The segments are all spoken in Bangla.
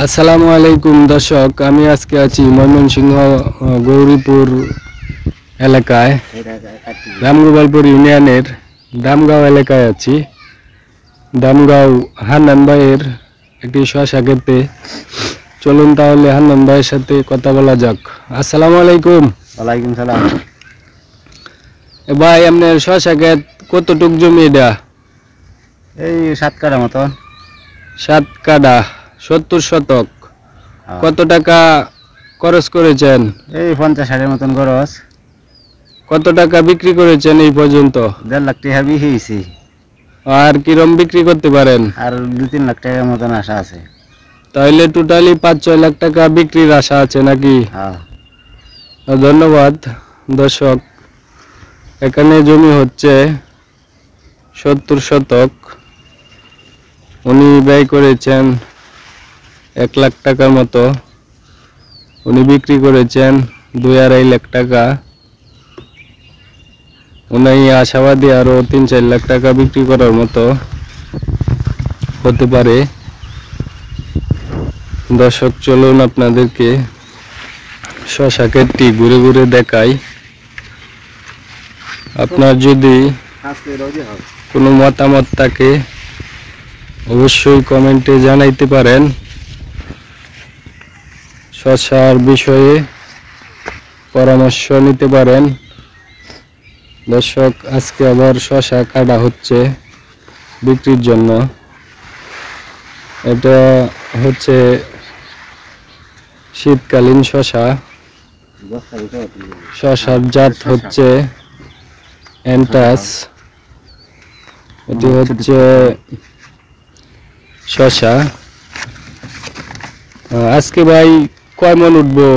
আসসালামু আলাইকুম দর্শক। আমি আজকে আছি ময়মনসিংহ গৌরীপুর এলাকায়। রামগোপালপুর ইউনিয়নের দামগাঁও এলাকায় আছি। দামগাঁও হান্নান ভাইয়ের একটি শশা খেতে। চলুন তাহলে হান্নান ভাইয়ের সাথে কথা বলা যাক। আসসালামু আলাইকুম। ওয়ালাইকুম সালাম। ভাই আপনার শশা ক্ষেত কতটুক জমি এটা? এই সাত কাটা মতন। সাত কাডা। সত্তর শতক। হ্যাঁ। কত টাকা খরচ করেছেন? এই পঞ্চাশ ষাটের মতন খরচ। কত টাকা বিক্রি করেছেন এই পর্যন্ত? দেড় লাখ টাকা হয়েছি। আর কিরম বিক্রি করতে পারেন? আর দু তিন লাখ টাকার মতন আশা আছে। তাহলে টোটালি পাঁচ ছয় লাখ টাকা বিক্রির আশা আছে নাকি? হ্যাঁ। ধন্যবাদ দর্শক। এখানে জমি হচ্ছে সত্তর শতক। উনি ব্যয় করেছেন এক লাখ টাকার মতো। উনি বিক্রি করেছেন দুই আড়াই লাখ টাকা। উনি আশাবাদী আরও তিন চার লাখ টাকা বিক্রি করার মতো হতে পারে। দর্শক, চলুন আপনাদেরকে শশা ক্ষেতটি ঘুরে ঘুরে দেখাই। আপনার যদি কোনো মতামত থাকে, অবশ্যই কমেন্টে জানাইতে পারেন। শশার বিষয়ে পরামর্শ নিতে পারেন। দর্শক, আজকে আবার শশা কাটা হচ্ছে বিক্রির জন্য। এটা হচ্ছে শীতকালীন শশা শশার জাত হচ্ছে অ্যান্টাস এটি হচ্ছে শশা আজকে ভাই কয় মন উঠবো?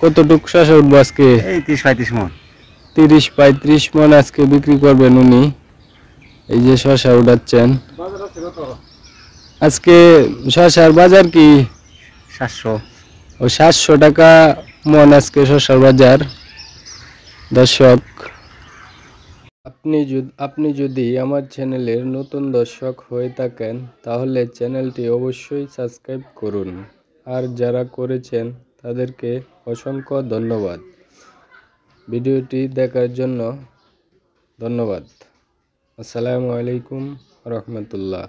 কতটুক শশা উঠবো আজকে? তিরিশ পঁয়ত্রিশ মন। তিরিশ পঁয়ত্রিশ মন আজকে বিক্রি করবেন উনি। এই যে শশা উঠাচ্ছেন। আজকে শশার বাজার কি? সাতশো। ও সাতশো টাকা মন আজকে শশার বাজার। দর্শক আপনি যদি আপনি যদি আমার চ্যানেলের নতুন দর্শক হয়ে থাকেন তাহলে চ্যানেলটি অবশ্যই সাবস্ক্রাইব করুন। আর যারা করেছেন তাদেরকে অসংখ্য ধন্যবাদ। ভিডিওটি দেখার জন্য ধন্যবাদ। আসসালামু আলাইকুম রহমতুল্লাহ।